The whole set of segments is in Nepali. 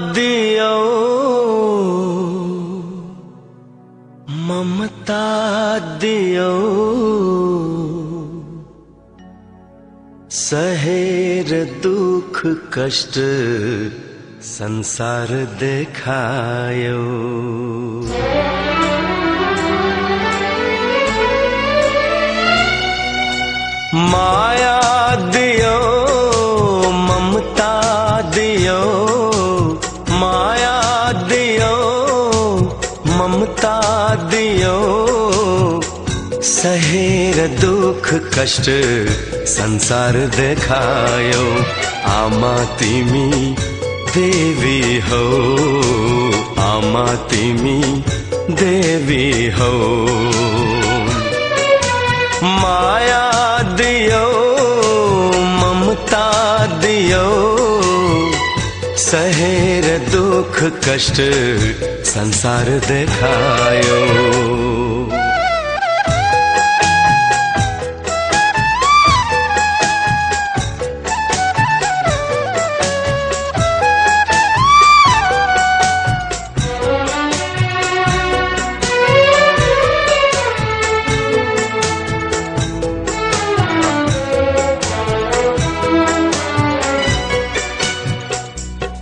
दियो। ममता दियो। सहेर दुख कष्ट संसार देखायो। माया दियो सहेर दुख कष्ट संसार देखायो। आमा तिमी देवी हो। आमा तिमी देवी हो। माया दियो ममता दियो। सहेर दुख कष्ट संसार देखायो।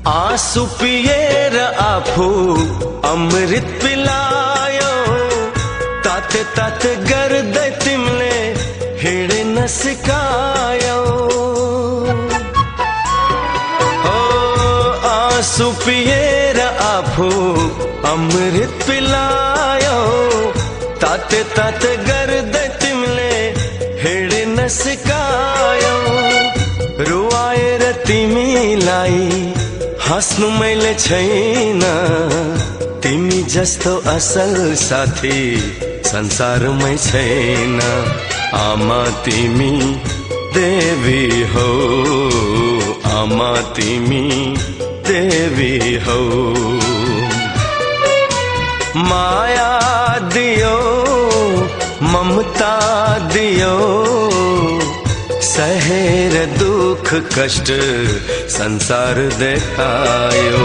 आँसू पिएर आफू अमृत पिलायो। ताते ताते गर्दै तिमीले हिँड्न सिकायो ओ आंसू पिएर आफू अमृत पिलायो। ताते ताते गर्दै तिमीले हिँड्न सिकायो रुवाएर तिमीलाई हाँस्नु मैले छैन। तिमी जस्तो असल साथी संसारमै छैन। आमा तिमी देवी हो। आमा तिमी देवी हो। माया दियो ममता दियो। सहेर दुख कष्ट संसार देखायो।